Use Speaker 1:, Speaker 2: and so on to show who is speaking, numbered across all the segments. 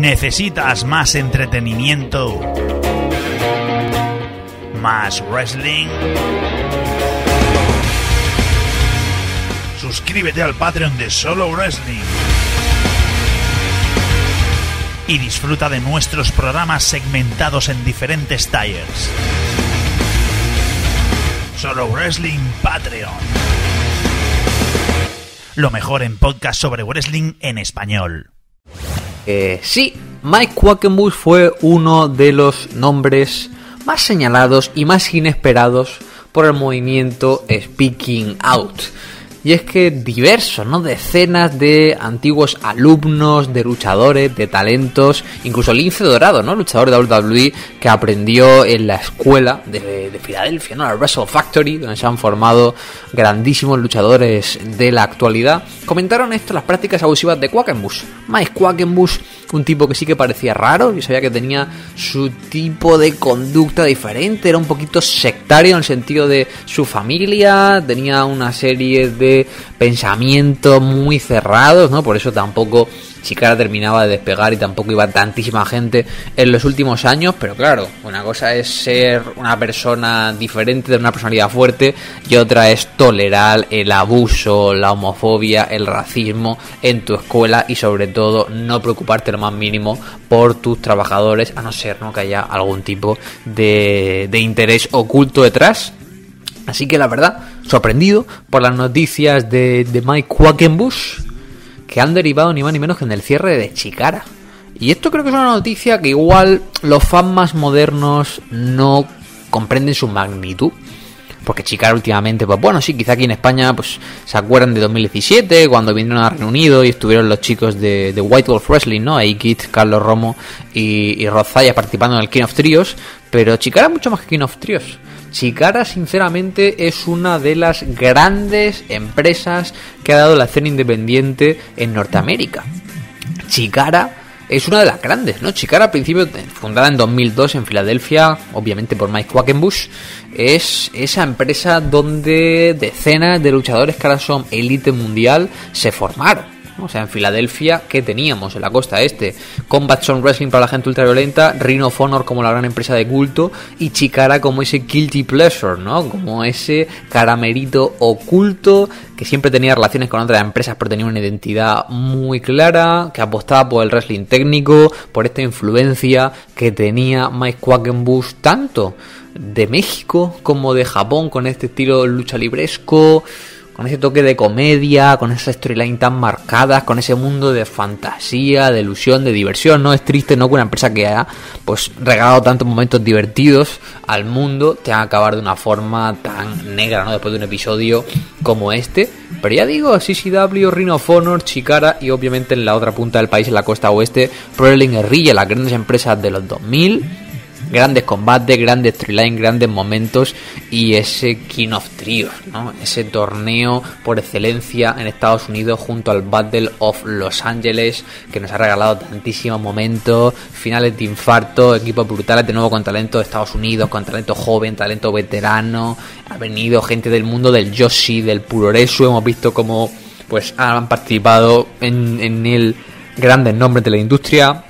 Speaker 1: ¿Necesitas más entretenimiento? ¿Más wrestling? Suscríbete al Patreon de Solo Wrestling. Y disfruta de nuestros programas segmentados en diferentes tires. Solo Wrestling Patreon. Lo mejor en podcast sobre wrestling en español.
Speaker 2: Eh, sí, Mike Quackenbush fue uno de los nombres más señalados y más inesperados por el movimiento Speaking Out. Y es que diversos, ¿no? Decenas de antiguos alumnos, de luchadores, de talentos, incluso Lince Dorado, ¿no? Luchador de WWE que aprendió en la escuela de, de Filadelfia, ¿no? La Wrestle Factory, donde se han formado grandísimos luchadores de la actualidad. Comentaron esto las prácticas abusivas de Quackenbush. Mike Quackenbush, un tipo que sí que parecía raro, y sabía que tenía su tipo de conducta diferente, era un poquito sectario en el sentido de su familia, tenía una serie de pensamientos muy cerrados, ¿no? Por eso tampoco Chicara terminaba de despegar y tampoco iba tantísima gente en los últimos años, pero claro, una cosa es ser una persona diferente, de una personalidad fuerte, y otra es tolerar el abuso, la homofobia, el racismo en tu escuela y sobre todo no preocuparte lo más mínimo por tus trabajadores, a no ser ¿no? que haya algún tipo de interés oculto detrás. Así que la verdad, sorprendido por las noticias de, Mike Quackenbush, que han derivado ni más ni menos que en el cierre de Chicara. Y esto creo que es una noticia que igual los fans más modernos no comprenden su magnitud. Porque Chicara últimamente, pues bueno, sí, quizá aquí en España pues se acuerdan de 2017, cuando vinieron a Reino Unido y estuvieron los chicos de, White Wolf Wrestling, ¿no? Eikit, Carlos Romo y, y Rozaya participando en el King of Trios. Pero Chicara mucho más que King of Trios. Chicara, sinceramente, es una de las grandes empresas que ha dado la escena independiente en Norteamérica. Chicara es una de las grandes, ¿no? Chicara, al principio, fundada en 2002 en Filadelfia, obviamente por Mike Quackenbush, es esa empresa donde decenas de luchadores que ahora son élite mundial se formaron. O sea, en Filadelfia, ¿qué teníamos? En la costa este, Combat Zone Wrestling para la gente ultraviolenta, Ring of Honor como la gran empresa de culto y Chicara como ese guilty pleasure, ¿no? Como ese caramerito oculto que siempre tenía relaciones con otras empresas pero tenía una identidad muy clara, que apostaba por el wrestling técnico, por esta influencia que tenía Mike Quackenbush tanto de México como de Japón con este estilo lucha libresco con ese toque de comedia, con esa storyline tan marcadas, con ese mundo de fantasía, de ilusión, de diversión. No es triste, no que una empresa que ha pues regalado tantos momentos divertidos al mundo tenga que acabar de una forma tan negra, ¿no? Después de un episodio como este. Pero ya digo, CCW, Ring of Honor, Chicara y obviamente en la otra punta del país, en la costa oeste, Pro Guerrilla, las grandes empresas de los 2000 grandes combates, grandes storyline, grandes momentos y ese King of Trios, ¿no? Ese torneo por excelencia en Estados Unidos junto al Battle of Los Ángeles que nos ha regalado tantísimos momentos, finales de infarto, equipos brutales de nuevo con talento de Estados Unidos, con talento joven, talento veterano, ha venido gente del mundo del Yoshi, del Puroresu, hemos visto como pues han participado en, en el grandes nombres de la industria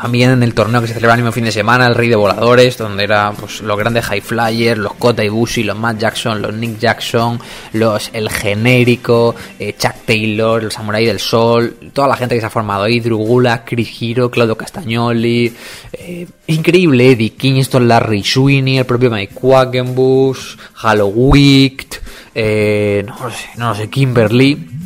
Speaker 2: también en el torneo que se celebra el mismo fin de semana, el Rey de Voladores, donde eran pues, los grandes High Flyers, los Kota Ibushi, los Matt Jackson, los Nick Jackson, los El Genérico, eh, Chuck Taylor, el Samurai del Sol, toda la gente que se ha formado ahí, Drew Gulak, Chris Hiro, Claudio Castagnoli, eh, increíble, Eddie Kingston, Larry Sweeney, el propio Mike Quackenbush, Halloween, eh, no sé, no sé, Kimberly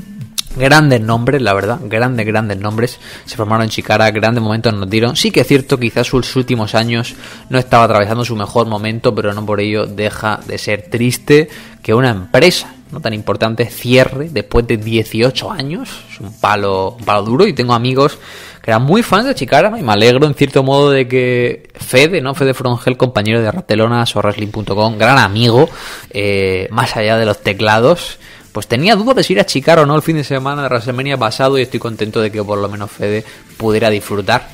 Speaker 2: Grandes nombres, la verdad, grandes, grandes nombres. Se formaron en Chicara, grandes momentos nos dieron. Sí que es cierto, quizás sus últimos años no estaba atravesando su mejor momento, pero no por ello deja de ser triste que una empresa no tan importante cierre después de 18 años. Es un palo, un palo duro y tengo amigos que eran muy fans de Chicara y me alegro en cierto modo de que Fede, ¿no? Fede Frongel, compañero de Ratelonas o Wrestling.com, gran amigo, eh, más allá de los teclados, pues tenía dudas de si ir a Chicar o no el fin de semana de WrestleMania pasado y estoy contento de que por lo menos Fede pudiera disfrutar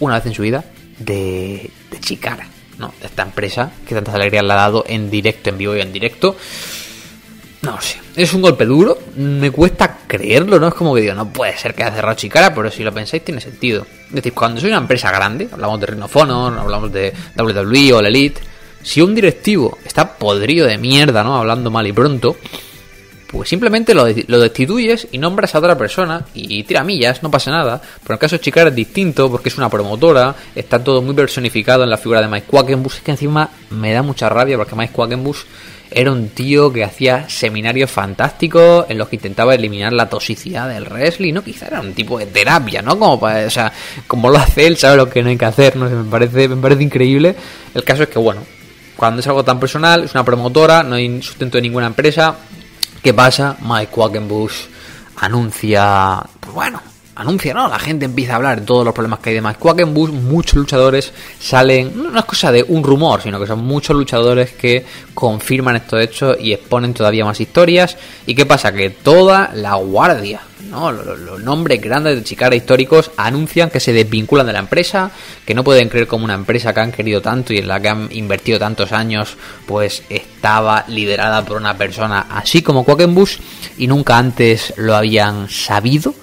Speaker 2: una vez en su vida de, de Chicara, ¿no? De esta empresa que tantas alegrías le ha dado en directo, en vivo y en directo. No sé, es un golpe duro, me cuesta creerlo, ¿no? Es como que digo, no puede ser que haya cerrado Chicara, pero si lo pensáis tiene sentido. Es decir, cuando soy una empresa grande, hablamos de Honor, hablamos de WWE o la Elite, si un directivo está podrido de mierda, ¿no? Hablando mal y pronto, pues simplemente lo, destituyes y nombras a otra persona y tira millas, no pasa nada. Pero en el caso de Chicara es distinto porque es una promotora, está todo muy personificado en la figura de Mike Quackenbush, que encima me da mucha rabia porque Mike Quackenbush era un tío que hacía seminarios fantásticos en los que intentaba eliminar la toxicidad del wrestling, ¿no? Quizá era un tipo de terapia, ¿no? Como para, o sea, como lo hace él, sabe lo que no hay que hacer, ¿no? me parece, me parece increíble. El caso es que, bueno, cuando es algo tan personal, es una promotora, no hay sustento de ninguna empresa, ¿Qué pasa? Mike Quackenbush anuncia, pues bueno, anuncia, ¿no? La gente empieza a hablar de todos los problemas que hay de Mike Quackenbush. Muchos luchadores salen, no es cosa de un rumor, sino que son muchos luchadores que confirman estos hechos y exponen todavía más historias. ¿Y qué pasa? Que toda la guardia ¿no? Los, nombres grandes de Chicara históricos anuncian que se desvinculan de la empresa, que no pueden creer como una empresa que han querido tanto y en la que han invertido tantos años, pues estaba liderada por una persona así como Quackenbush y nunca antes lo habían sabido.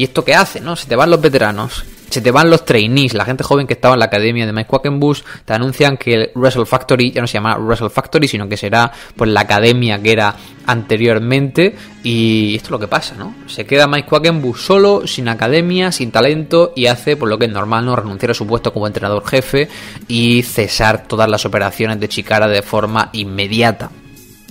Speaker 2: ¿Y esto qué hace? ¿No? Se te van los veteranos se te van los trainees, la gente joven que estaba en la academia de Mike Quackenbush, te anuncian que el Wrestle Factory ya no se llama Wrestle Factory, sino que será pues la academia que era anteriormente y esto es lo que pasa, ¿no? Se queda Mike Quackenbush solo, sin academia, sin talento y hace por lo que es normal, ¿no? Renunciar a su puesto como entrenador jefe y cesar todas las operaciones de Chicara de forma inmediata.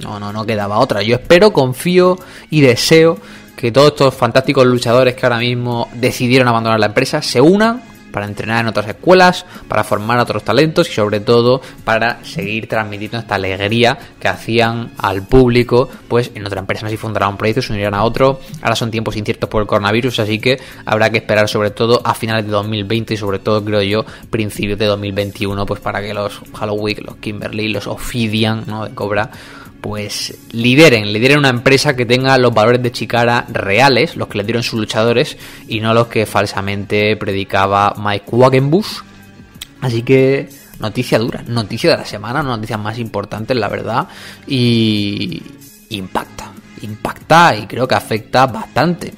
Speaker 2: No, no, no quedaba otra. Yo espero, confío y deseo que todos estos fantásticos luchadores que ahora mismo decidieron abandonar la empresa se unan para entrenar en otras escuelas, para formar otros talentos y sobre todo para seguir transmitiendo esta alegría que hacían al público, pues en otra empresa si fundarán un proyecto, se unirían a otro. Ahora son tiempos inciertos por el coronavirus, así que habrá que esperar sobre todo a finales de 2020 y sobre todo creo yo principios de 2021, pues para que los Halloween, los Kimberly, los Ophidian, ¿no? de Cobra pues lideren, lideren una empresa que tenga los valores de Chicara reales, los que le dieron sus luchadores, y no los que falsamente predicaba Mike Wagenbush. Así que noticia dura, noticia de la semana, una noticia más importante, la verdad, y impacta, impacta y creo que afecta bastante.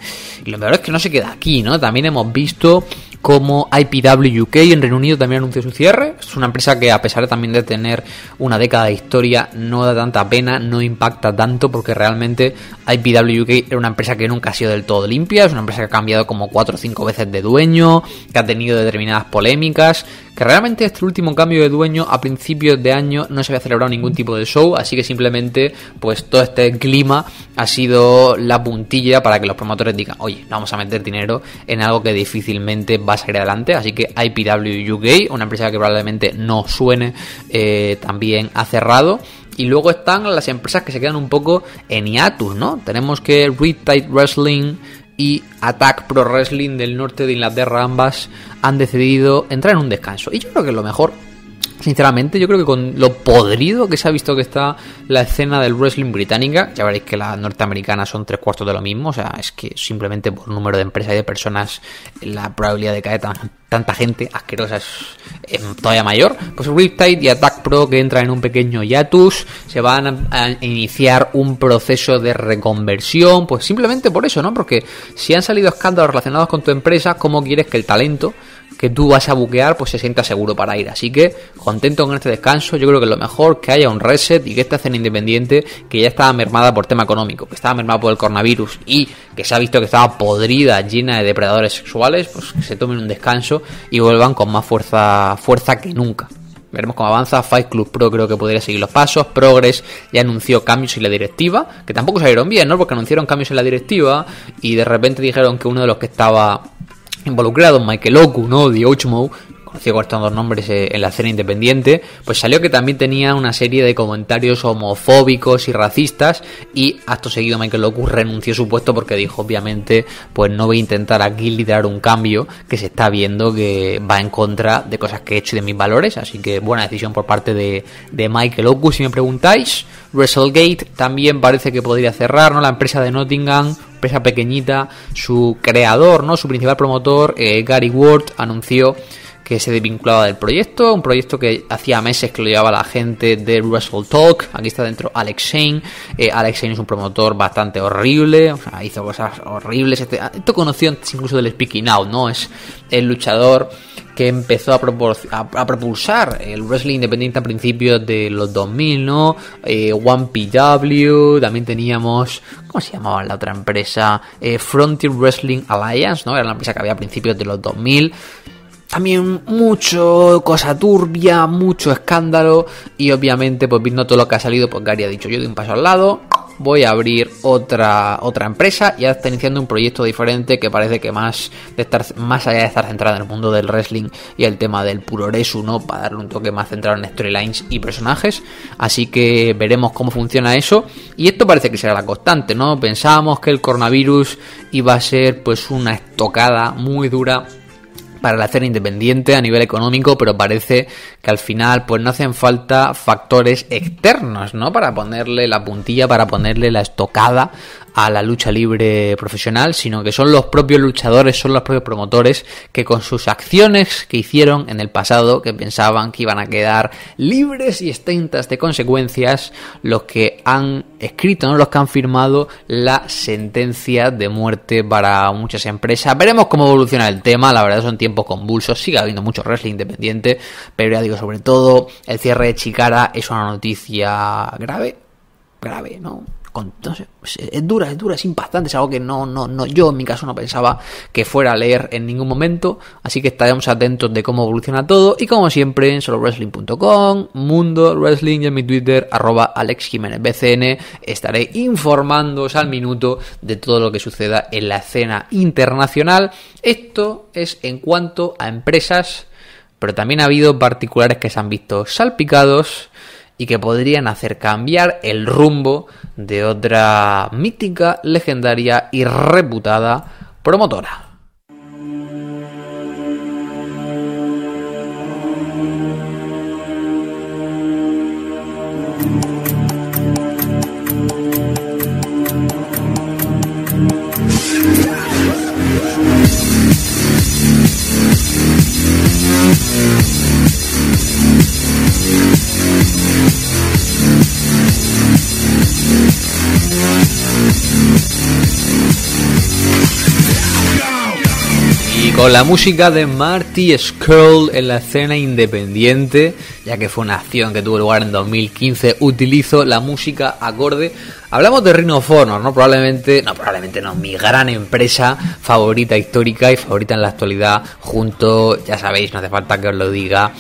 Speaker 2: Y lo mejor es que no se queda aquí, ¿no? También hemos visto como IPW UK en Reino Unido también anunció su cierre. Es una empresa que a pesar también de tener una década de historia no da tanta pena, no impacta tanto porque realmente IPW UK era una empresa que nunca ha sido del todo limpia, es una empresa que ha cambiado como 4 o 5 veces de dueño, que ha tenido determinadas polémicas, que realmente este último cambio de dueño a principios de año no se había celebrado ningún tipo de show, así que simplemente pues todo este clima ha sido la puntilla para que los promotores digan, oye, vamos a meter dinero en algo que difícilmente va a salir adelante, así que IPW UK, una empresa que probablemente no suene, eh, también ha cerrado. Y luego están las empresas que se quedan un poco en hiatus, ¿no? Tenemos que Riptide Wrestling y Attack Pro Wrestling del norte de Inglaterra, ambas han decidido entrar en un descanso. Y yo creo que lo mejor, sinceramente, yo creo que con lo podrido que se ha visto que está la escena del wrestling británica, ya veréis que las norteamericanas son tres cuartos de lo mismo, o sea, es que simplemente por número de empresas y de personas la probabilidad de caer tanta gente asquerosa es, todavía mayor. Pues Riptide y Attack Pro que entran en un pequeño hiatus, se van a, iniciar un proceso de reconversión, pues simplemente por eso, ¿no? Porque si han salido escándalos relacionados con tu empresa, ¿cómo quieres que el talento que tú vas a buquear pues se sienta seguro para ir. Así que contento con este descanso, yo creo que lo mejor que haya un reset y que esta escena independiente que ya estaba mermada por tema económico, que estaba mermada por el coronavirus y que se ha visto que estaba podrida, llena de depredadores sexuales, pues que se tomen un descanso y vuelvan con más fuerza, fuerza que nunca. Veremos cómo avanza. Fight Club Pro creo que podría seguir los pasos. Progress ya anunció cambios en la directiva, que tampoco salieron bien, ¿no? Porque anunciaron cambios en la directiva y de repente dijeron que uno de los que estaba involucrado, Michael Oku, ¿no? The Ochmo, conocido con estos dos nombres eh, en la escena independiente, pues salió que también tenía una serie de comentarios homofóbicos y racistas y acto seguido Michael Oku renunció a su puesto porque dijo obviamente pues no voy a intentar aquí liderar un cambio que se está viendo que va en contra de cosas que he hecho y de mis valores, así que buena decisión por parte de, Michael Oku si me preguntáis. WrestleGate también parece que podría cerrar, ¿no? La empresa de Nottingham, empresa pequeñita, su creador, ¿no? Su principal promotor, eh, Gary Ward, anunció que se desvinculaba del proyecto, un proyecto que hacía meses que lo llevaba la gente de Russell Talk, aquí está dentro Alex Shane, eh, Alex Shane es un promotor bastante horrible, o sea, hizo cosas horribles, este, esto conoció antes incluso del Speaking Out, ¿no? Es el luchador que empezó a, a, propulsar el wrestling independiente a principios de los 2000, ¿no? Eh, One PW, también teníamos, ¿cómo se llamaba la otra empresa? Eh, Frontier Wrestling Alliance, ¿no? Era la empresa que había a principios de los 2000 también mucho cosa turbia, mucho escándalo y obviamente pues viendo todo lo que ha salido pues Gary ha dicho yo de un paso al lado, voy a abrir otra otra empresa y ya está iniciando un proyecto diferente que parece que más de estar más allá de estar centrado en el mundo del wrestling y el tema del puroresu, ¿no? Para darle un toque más centrado en storylines y personajes, así que veremos cómo funciona eso y esto parece que será la constante, ¿no? Pensábamos que el coronavirus iba a ser pues una estocada muy dura para la escena independiente a nivel económico, pero parece que al final pues no hacen falta factores externos, ¿no? Para ponerle la puntilla, para ponerle la estocada a la lucha libre profesional, sino que son los propios luchadores, son los propios promotores que con sus acciones que hicieron en el pasado, que pensaban que iban a quedar libres y extentas de consecuencias, los que han escrito, no los que han firmado la sentencia de muerte para muchas empresas. Veremos cómo evoluciona el tema, la verdad son tiempos convulsos, sigue habiendo mucho wrestling independiente, pero ya digo, sobre todo el cierre de Chicara es una noticia grave, grave, ¿no? Es dura, es dura, es impactante, es algo que no, no, no, yo en mi caso no pensaba que fuera a leer en ningún momento, así que estaremos atentos de cómo evoluciona todo y como siempre en solowrestling.com, Mundo Wrestling y en mi Twitter, arroba Alex Jiménez BCN, estaré informándoos al minuto de todo lo que suceda en la escena internacional. Esto es en cuanto a empresas, pero también ha habido particulares que se han visto salpicados y que podrían hacer cambiar el rumbo de otra mítica, legendaria y reputada promotora. Con la música de Marty Skrull en la escena independiente, ya que fue una acción que tuvo lugar en 2015, utilizo la música acorde. Hablamos de Rhino of Honor, ¿no? Probablemente, no, probablemente no, mi gran empresa favorita histórica y favorita en la actualidad, junto, ya sabéis, no hace falta que os lo diga,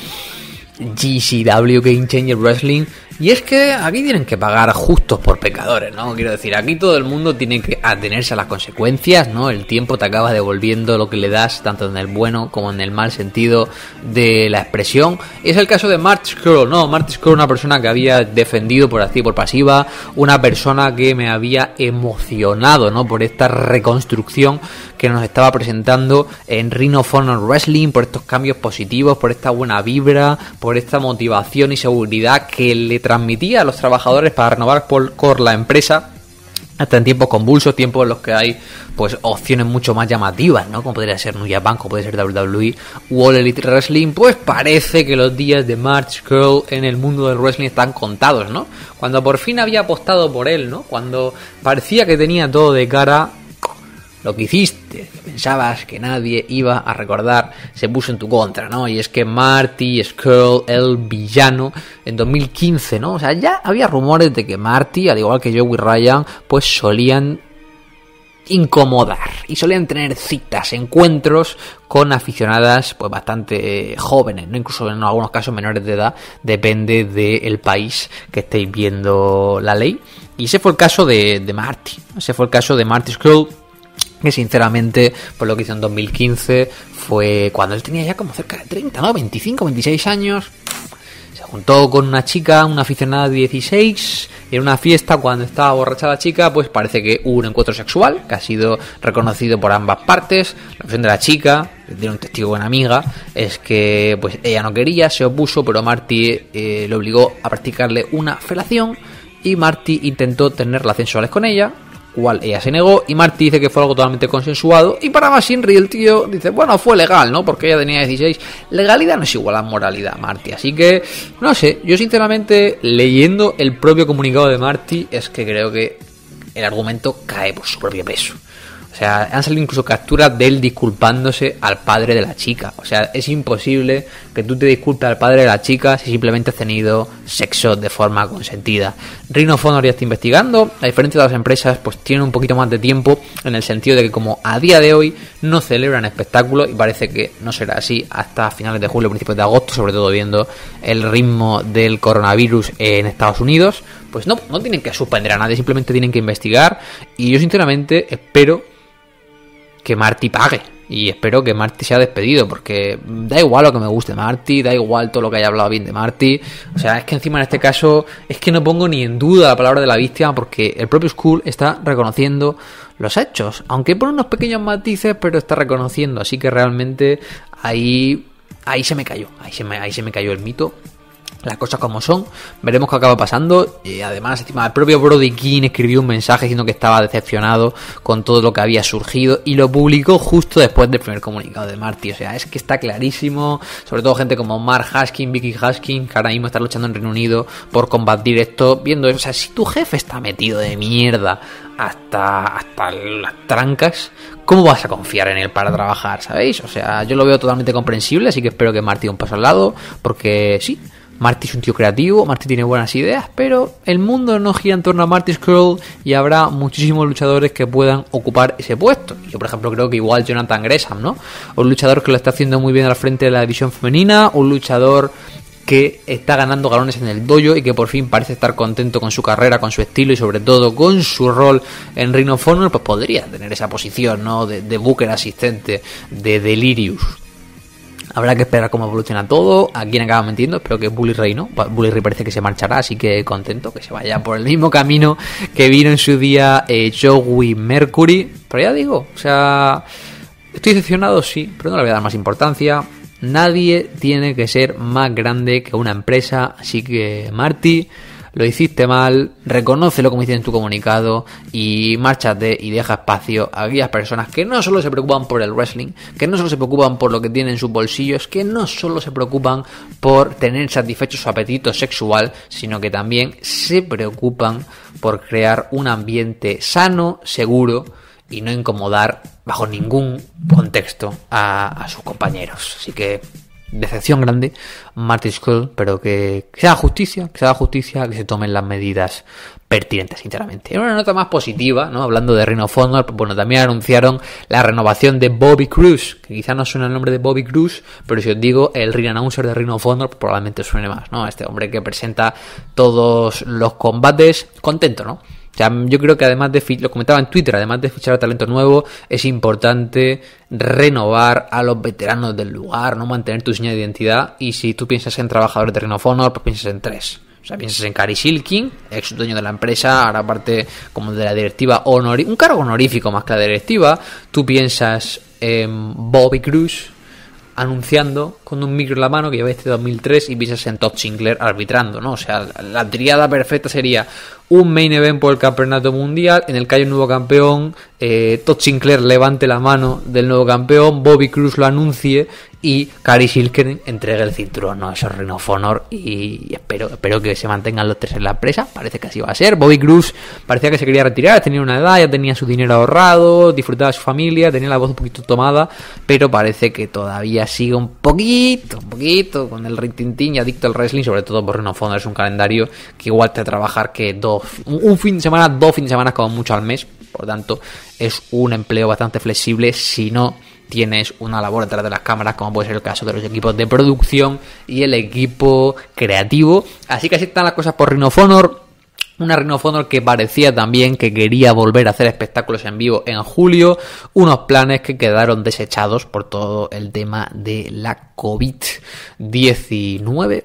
Speaker 2: GCW Game Changer Wrestling y es que aquí tienen que pagar justos por pecadores, ¿no? Quiero decir, aquí todo el mundo tiene que atenerse a las consecuencias, ¿no? El tiempo te acaba devolviendo lo que le das, tanto en el bueno como en el mal sentido de la expresión. Es el caso de Marty Scroll, ¿no? Marty Scroll, una persona que había defendido por activa y por pasiva, una persona que me había emocionado, ¿no? Por esta reconstrucción que nos estaba presentando en Rhino Honor Wrestling, por estos cambios positivos, por esta buena vibra, por esta motivación y seguridad que le transmitía a los trabajadores para renovar por, la empresa hasta en tiempos convulsos, tiempos en los que hay pues opciones mucho más llamativas, ¿no? Como podría ser New Japan, como puede ser WWE, Wall Elite Wrestling, pues parece que los días de March Curl en el mundo del wrestling están contados, ¿no? Cuando por fin había apostado por él, ¿no? Cuando parecía que tenía todo de cara, lo que hiciste, pensabas que nadie iba a recordar, se puso en tu contra, ¿no? Y es que Marty Skrull, el villano, en 2015, ¿no? O sea, ya había rumores de que Marty, al igual que Joey Ryan, pues solían incomodar y solían tener citas, encuentros con aficionadas pues bastante jóvenes, ¿no? incluso en algunos casos menores de edad, depende del país que estéis viendo la ley. Y ese fue el caso de, de Marty, ese fue el caso de Marty Skrull que sinceramente, por lo que hizo en 2015, fue cuando él tenía ya como cerca de 30, ¿no? 25, 26 años. Se juntó con una chica, una aficionada de 16, y en una fiesta, cuando estaba borracha la chica, pues parece que hubo un encuentro sexual, que ha sido reconocido por ambas partes. La versión de la chica, de un testigo buena amiga, es que pues ella no quería, se opuso, pero Marty eh, le obligó a practicarle una felación, y Marty intentó tener relaciones sexuales con ella, cual ella se negó y Marty dice que fue algo totalmente consensuado y para más Inri el tío dice, bueno, fue legal, ¿no? Porque ella tenía 16. Legalidad no es igual a moralidad, Marty. Así que, no sé, yo sinceramente leyendo el propio comunicado de Marty es que creo que el argumento cae por su propio peso. O sea, han salido incluso capturas de él disculpándose al padre de la chica. O sea, es imposible que tú te disculpes al padre de la chica si simplemente has tenido sexo de forma consentida. Rhino Fonor ya está investigando. A diferencia de las empresas, pues tienen un poquito más de tiempo en el sentido de que como a día de hoy no celebran espectáculos y parece que no será así hasta finales de julio, principios de agosto, sobre todo viendo el ritmo del coronavirus en Estados Unidos, pues no, no tienen que suspender a nadie, simplemente tienen que investigar. Y yo sinceramente espero que Marty pague. Y espero que Marty sea despedido, porque da igual lo que me guste Marty, da igual todo lo que haya hablado bien de Marty. O sea, es que encima en este caso es que no pongo ni en duda la palabra de la víctima, porque el propio School está reconociendo los hechos, aunque por unos pequeños matices, pero está reconociendo. Así que realmente ahí, ahí se me cayó, ahí se me, ahí se me cayó el mito las cosas como son, veremos qué acaba pasando. Y además, encima, el propio Brody King escribió un mensaje diciendo que estaba decepcionado con todo lo que había surgido y lo publicó justo después del primer comunicado de Marty. O sea, es que está clarísimo, sobre todo gente como Mark Haskin, Vicky Haskin, que ahora mismo está luchando en Reino Unido por combatir esto, viendo eso. O sea, si tu jefe está metido de mierda hasta, hasta las trancas, ¿cómo vas a confiar en él para trabajar? ¿Sabéis? O sea, yo lo veo totalmente comprensible, así que espero que Marty un paso al lado, porque sí Marty es un tío creativo, Marty tiene buenas ideas, pero el mundo no gira en torno a Marty Scroll y habrá muchísimos luchadores que puedan ocupar ese puesto. Yo, por ejemplo, creo que igual Jonathan Gresham, ¿no? Un luchador que lo está haciendo muy bien al frente de la división femenina, un luchador que está ganando galones en el dojo y que por fin parece estar contento con su carrera, con su estilo y sobre todo con su rol en Ring of Honor, pues podría tener esa posición, ¿no? De, de Booker asistente, de Delirious. Habrá que esperar cómo evoluciona todo. A quién acaba mintiendo, espero que Bully Ray no. Bully Ray parece que se marchará, así que contento que se vaya por el mismo camino que vino en su día eh, Joey Mercury. Pero ya digo, o sea, estoy decepcionado, sí, pero no le voy a dar más importancia. Nadie tiene que ser más grande que una empresa, así que Marty lo hiciste mal, reconócelo como hiciste en tu comunicado y márchate y deja espacio a aquellas personas que no solo se preocupan por el wrestling, que no solo se preocupan por lo que tienen en sus bolsillos, que no solo se preocupan por tener satisfecho su apetito sexual, sino que también se preocupan por crear un ambiente sano, seguro y no incomodar bajo ningún contexto a, a sus compañeros. Así que decepción grande, Marty Skull, pero que, que, se haga justicia, que se haga justicia, que se tomen las medidas pertinentes, sinceramente. En una nota más positiva, ¿no? Hablando de Rhino Honor, bueno, también anunciaron la renovación de Bobby Cruz, que quizá no suena el nombre de Bobby Cruz, pero si os digo el ring announcer de Rhino Honor, probablemente suene más, ¿no? Este hombre que presenta todos los combates, contento, ¿no? O sea, yo creo que además de, lo comentaba en Twitter, además de fichar a talento nuevo, es importante renovar a los veteranos del lugar, no mantener tu señal de identidad. Y si tú piensas en trabajadores de Reno Honor, pues piensas en tres. O sea, piensas en Cary Silkin, ex dueño de la empresa, ahora parte como de la directiva honorífica, un cargo honorífico más que la directiva. Tú piensas en Bobby Cruz, anunciando con un micro en la mano que lleva este 2003 y en Todd Sinclair arbitrando, ¿no? O sea, la triada perfecta sería un main event por el campeonato mundial en el que hay un nuevo campeón, eh, Todd Sinclair levante la mano del nuevo campeón, Bobby Cruz lo anuncie y Cary Silken entregue el cinturón, ¿no? Eso es Ring of Honor y espero, espero que se mantengan los tres en la empresa, parece que así va a ser. Bobby Cruz parecía que se quería retirar, tenía una edad, ya tenía su dinero ahorrado, disfrutaba de su familia, tenía la voz un poquito tomada, pero parece que todavía sigue un poquito, un poquito con el rintintín y adicto al wrestling, sobre todo por of Honor, es un calendario que igual te trabajar que dos, un fin de semana, dos fines de semana como mucho al mes, por tanto es un empleo bastante flexible si no tienes una labor detrás de las cámaras, como puede ser el caso de los equipos de producción y el equipo creativo. Así que así están las cosas por Rhino Honor. Una Rhino Honor que parecía también que quería volver a hacer espectáculos en vivo en julio. Unos planes que quedaron desechados por todo el tema de la COVID-19.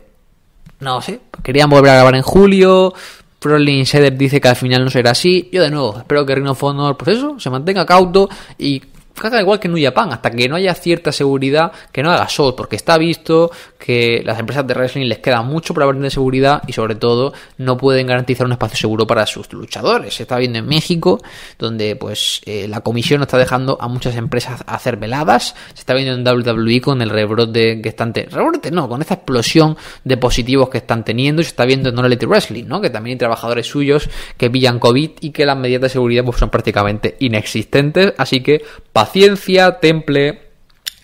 Speaker 2: No sé, querían volver a grabar en julio. Prolin Insider dice que al final no será así. Yo de nuevo espero que Rhino Honor, pues eso, se mantenga cauto y haga igual que New Japan, hasta que no haya cierta seguridad, que no haga show, porque está visto que las empresas de wrestling les queda mucho para de seguridad y sobre todo no pueden garantizar un espacio seguro para sus luchadores. Se está viendo en México, donde pues eh, la comisión está dejando a muchas empresas hacer veladas. Se está viendo en WWE con el rebrote que están teniendo. Rebrote no, con esta explosión de positivos que están teniendo. Y se está viendo en Elite Wrestling, ¿no? Que también hay trabajadores suyos que pillan COVID y que las medidas de seguridad pues, son prácticamente inexistentes. Así que paciencia, temple,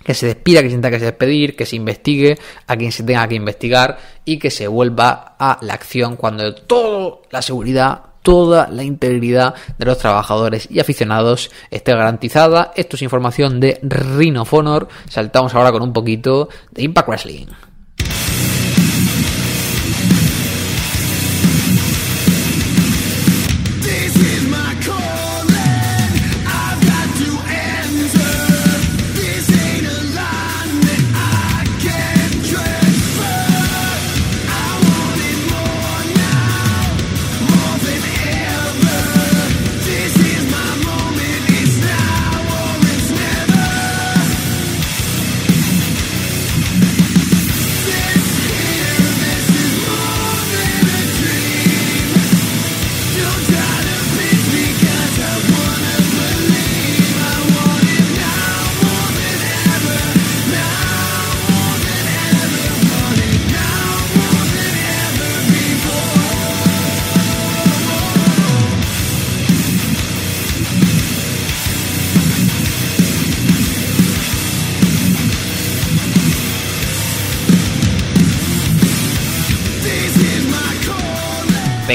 Speaker 2: que se despida, que se tenga que despedir, que se investigue a quien se tenga que investigar y que se vuelva a la acción cuando toda la seguridad, toda la integridad de los trabajadores y aficionados esté garantizada. Esto es información de Rhino Honor. Saltamos ahora con un poquito de Impact Wrestling.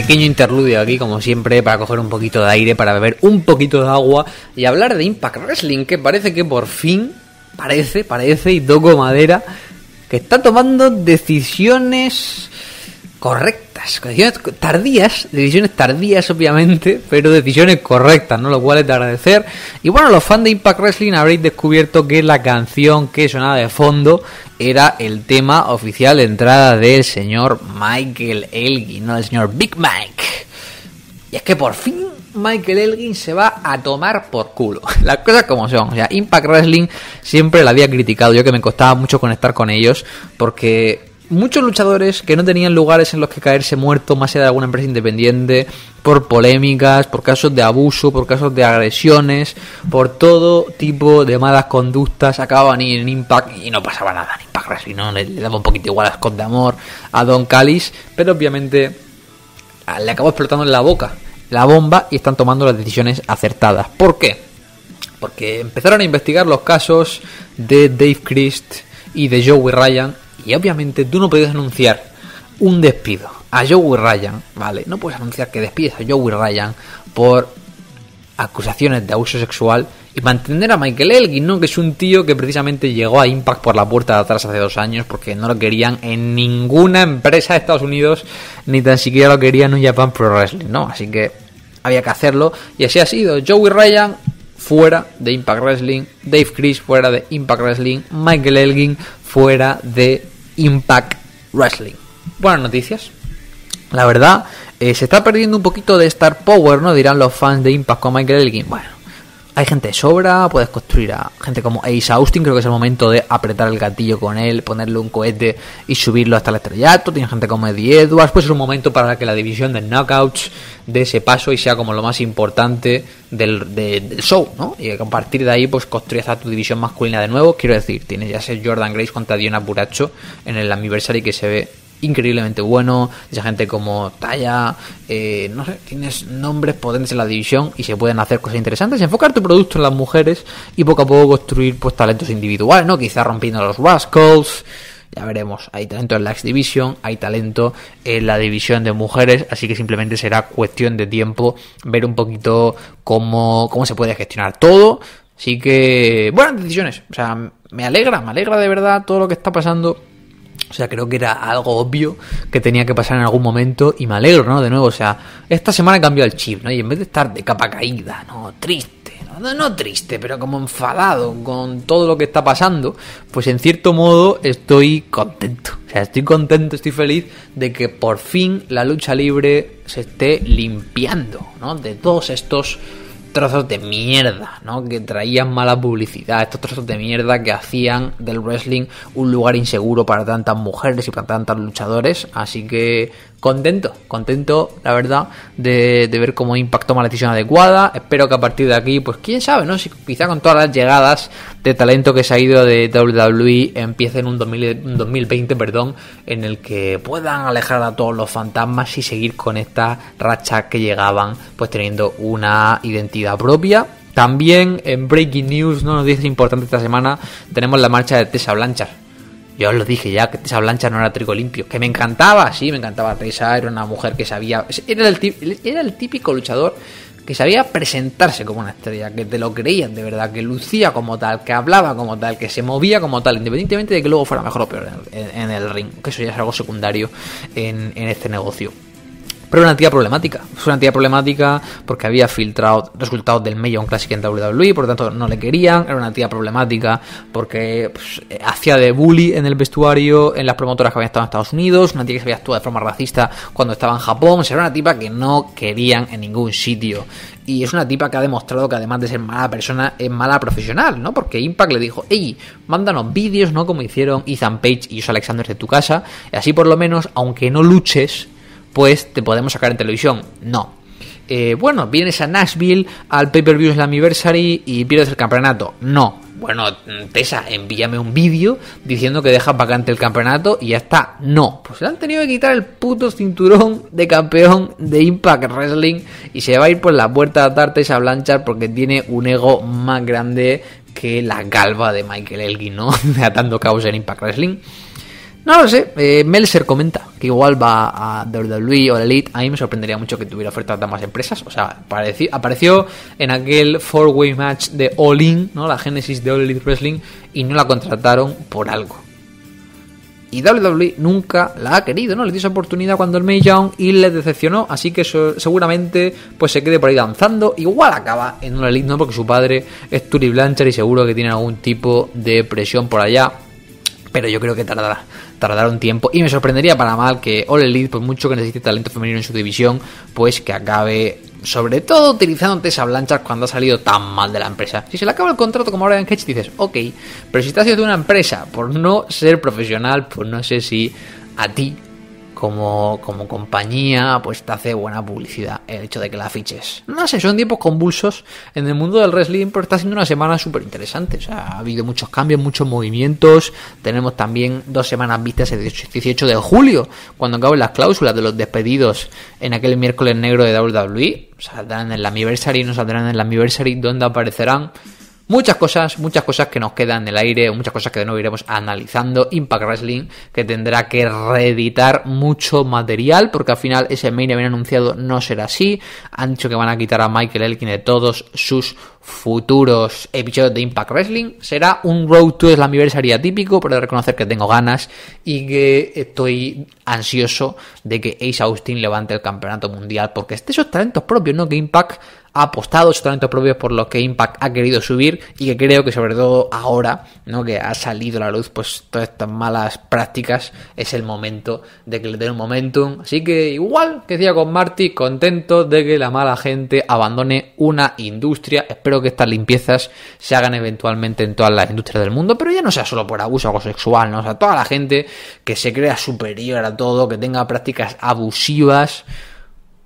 Speaker 2: Pequeño interludio aquí, como siempre, para coger un poquito de aire, para beber un poquito de agua y hablar de Impact Wrestling, que parece que por fin, parece, parece, y toco madera, que está tomando decisiones correctas, decisiones tardías, decisiones tardías obviamente, pero decisiones correctas, ¿no? Lo cual es de agradecer. Y bueno, los fans de Impact Wrestling habréis descubierto que la canción que sonaba de fondo era el tema oficial de entrada del señor Michael Elgin, no del señor Big Mike. Y es que por fin Michael Elgin se va a tomar por culo. Las cosas como son. O sea, Impact Wrestling siempre la había criticado. Yo que me costaba mucho conectar con ellos. Porque muchos luchadores que no tenían lugares en los que caerse muerto más allá de alguna empresa independiente por polémicas, por casos de abuso, por casos de agresiones, por todo tipo de malas conductas, acababan en Impact y no pasaba nada en Impact Wrestling, ¿no? Le, daba un poquito igual a Scott de Amor, a Don Callis, pero obviamente le acabó explotando en la boca la bomba y están tomando las decisiones acertadas. ¿Por qué? Porque empezaron a investigar los casos de Dave Christ y de Joey Ryan y obviamente tú no puedes anunciar un despido a Joey Ryan, ¿vale? No puedes anunciar que despides a Joey Ryan por acusaciones de abuso sexual y mantener a Michael Elgin, ¿no? Que es un tío que precisamente llegó a Impact por la puerta de atrás hace dos años porque no lo querían en ninguna empresa de Estados Unidos, ni tan siquiera lo querían en Japan Pro Wrestling, ¿no? Así que había que hacerlo y así ha sido. Joey Ryan fuera de Impact Wrestling, Dave Chris fuera de Impact Wrestling, Michael Elgin fuera de Impact Wrestling. Buenas noticias. La verdad, eh, se está perdiendo un poquito de Star Power, ¿no? Dirán los fans de Impact con Michael Elgin. Bueno, hay gente de sobra, puedes construir a gente como Ace Austin, creo que es el momento de apretar el gatillo con él, ponerle un cohete y subirlo hasta el estrellato. Tiene gente como Eddie Edwards, pues es un momento para que la división de knockouts dé ese paso y sea como lo más importante del, show, ¿no? Y a partir de ahí, pues construyas a tu división masculina de nuevo. Quiero decir, tiene ya ser Jordan Grace contra Diona Buracho en el aniversario que se ve increíblemente bueno, esa gente como Talla, eh, no sé, tienes nombres potentes en la división y se pueden hacer cosas interesantes, enfocar tu producto en las mujeres y poco a poco construir pues talentos individuales, ¿no? Quizá rompiendo los Rascals, ya veremos, hay talento en la X Division, hay talento en la división de mujeres, así que simplemente será cuestión de tiempo ver un poquito cómo, cómo se puede gestionar todo. Así que, buenas decisiones. O sea, me alegra, me alegra de verdad todo lo que está pasando o sea, creo que era algo obvio que tenía que pasar en algún momento y me alegro, ¿no? De nuevo, o sea, esta semana he cambiado el chip, ¿no? Y en vez de estar de capa caída, ¿no? Triste, ¿no? No triste, pero como enfadado con todo lo que está pasando, pues en cierto modo estoy contento. O sea, estoy contento, estoy feliz de que por fin la lucha libre se esté limpiando, ¿no? De todos estos trozos de mierda, ¿no? Que traían mala publicidad, estos trozos de mierda que hacían del wrestling un lugar inseguro para tantas mujeres y para tantos luchadores. Así que contento, contento, la verdad, de, ver cómo impactó la decisión adecuada. Espero que a partir de aquí, pues quién sabe, ¿no? Si quizá con todas las llegadas de talento que se ha ido de WWE empiecen un, un 2020, perdón, en el que puedan alejar a todos los fantasmas y seguir con esta racha que llegaban, pues teniendo una identidad propia. También en Breaking News, ¿no? Noticias importante esta semana, tenemos la marcha de Tessa Blanchard yo os lo dije ya, que Tessa Blancha no era trigo limpio. Que me encantaba, sí, me encantaba Tessa. Era una mujer que sabía. Era el, era el típico luchador que sabía presentarse como una estrella, que te lo creían de verdad, que lucía como tal, que hablaba como tal, que se movía como tal, independientemente de que luego fuera mejor o peor en el, ring, que eso ya es algo secundario en este negocio. Pero una tía problemática. Es una tía problemática porque había filtrado resultados del Million Classic en WWE, por lo tanto no le querían. Era una tía problemática porque pues, hacía de bully en el vestuario, en las promotoras que habían estado en Estados Unidos. Una tía que se había actuado de forma racista cuando estaba en Japón. O sea, era una tipa que no querían en ningún sitio. Y es una tipa que ha demostrado que además de ser mala persona, es mala profesional, ¿no? Porque Impact le dijo, hey, mándanos vídeos, ¿no? Como hicieron Ethan Page y Josh Alexander de tu casa. Y así por lo menos, aunque no luches pues te podemos sacar en televisión. No. Eh, bueno, vienes a Nashville al pay-per-view Slammiversary y pierdes el campeonato. No. Bueno, Tessa, envíame un vídeo diciendo que dejas vacante el campeonato y ya está. No, pues le han tenido que quitar el puto cinturón de campeón de Impact Wrestling y se va a ir por la puerta a dar Tessa Blanchard porque tiene un ego más grande que la galva de Michael Elgin, ¿no? Atando caos en Impact Wrestling. No lo sé, eh, Melser comenta que igual va a WWE o Elite. A mí me sorprendería mucho que tuviera ofertas de ambas empresas. O sea, apareció en aquel four-way match de All In, ¿no? la génesis de All Elite Wrestling, y no la contrataron por algo. Y WWE nunca la ha querido, ¿no? Le dio esa oportunidad cuando el May Young y le decepcionó, así que seguramente pues se quede por ahí danzando. Igual acaba en una Elite, ¿no? Porque su padre es Turi Blanchard y seguro que tiene algún tipo de presión por allá. Pero yo creo que tardará tardar un tiempo. Y me sorprendería para mal que All Elite, por mucho que necesite talento femenino en su división, pues que acabe sobre todo utilizando Tessa Blanchard cuando ha salido tan mal de la empresa. Si se le acaba el contrato como Brian Cage, dices, ok, pero si estás haciendo una empresa por no ser profesional, pues no sé si a ti como, como compañía, pues te hace buena publicidad el hecho de que la fiches. No sé, son tiempos convulsos en el mundo del wrestling, pero está siendo una semana súper interesante. O sea, ha habido muchos cambios, muchos movimientos. Tenemos también dos semanas vistas el 18 de julio, cuando acaben las cláusulas de los despedidos en aquel miércoles negro de WWE. Saldrán en la Anniversary, no saldrán en la Anniversary, donde aparecerán Muchas cosas, muchas cosas que nos quedan en el aire, muchas cosas que de nuevo iremos analizando. Impact Wrestling, que tendrá que reeditar mucho material, porque al final ese main habían anunciado no será así. Han dicho que van a quitar a Michael Elkin de todos sus futuros episodios de Impact Wrestling. Será un Road to Slammiversary atípico, pero de reconocer que tengo ganas y que estoy ansioso de que Ace Austin levante el campeonato mundial, porque este esos talentos propios, ¿no? Que Impact ha apostado sus talentos propios por los que Impact ha querido subir y que creo que sobre todo ahora, ¿no? que ha salido a la luz pues todas estas malas prácticas, es el momento de que le den un momentum. Así que igual que decía con Marty, contento de que la mala gente abandone una industria. Espero que estas limpiezas se hagan eventualmente en todas las industrias del mundo, pero ya no sea solo por abuso sexual, ¿no? O sea, toda la gente que se crea superior a todo, que tenga prácticas abusivas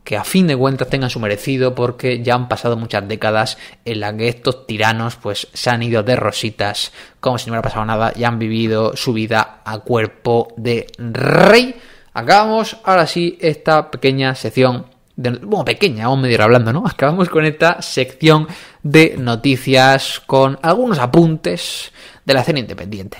Speaker 2: que a fin de cuentas tengan su merecido porque ya han pasado muchas décadas en las que estos tiranos pues se han ido de rositas como si no hubiera pasado nada y han vivido su vida a cuerpo de rey. Acabamos ahora sí esta pequeña sección de, bueno, pequeña, vamos a medir hablando, ¿no? Acabamos con esta sección de noticias con algunos apuntes de la escena independiente.